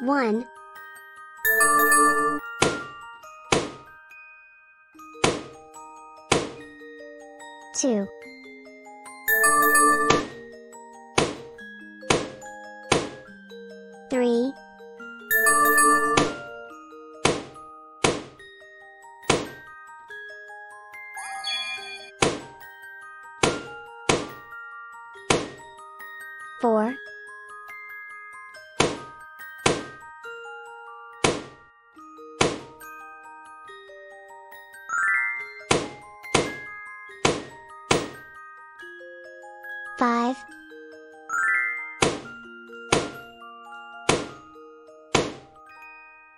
1 2 3 4 5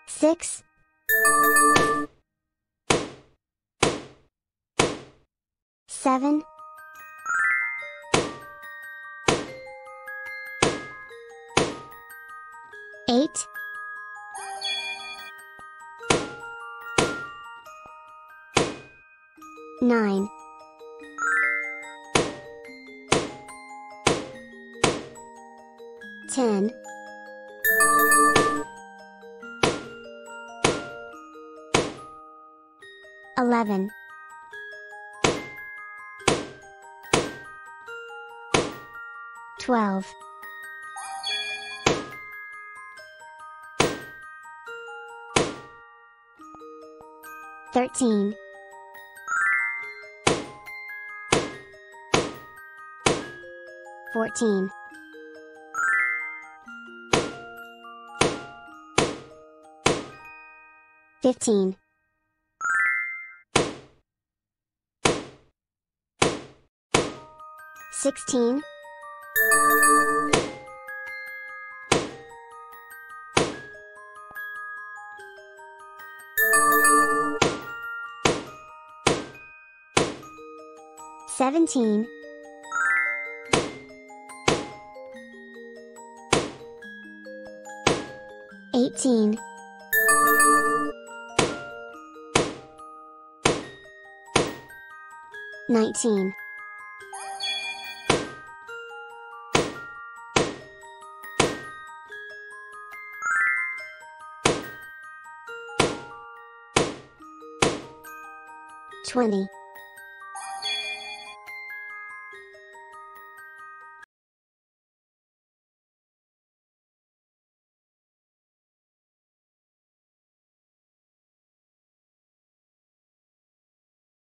6 7 8 9 10 11 12 13 14 15 16 17 18 19 20